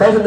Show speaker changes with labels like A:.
A: Thousand